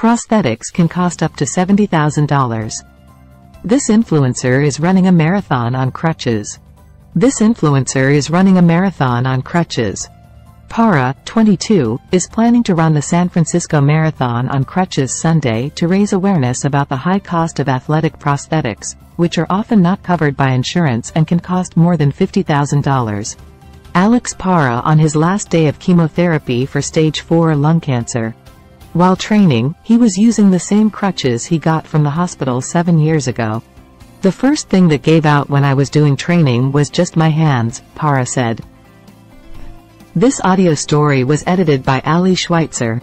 Prosthetics can cost up to $70,000. This influencer is running a marathon on crutches. This influencer is running a marathon on crutches. Para, 22, is planning to run the San Francisco Marathon on crutches Sunday to raise awareness about the high cost of athletic prosthetics, which are often not covered by insurance and can cost more than $50,000. Alex Para on his last day of chemotherapy for stage 4 lung cancer. While training, he was using the same crutches he got from the hospital seven years ago. The first thing that gave out when I was doing training was just my hands, Para said. This audio story was edited by Ally Schweitzer.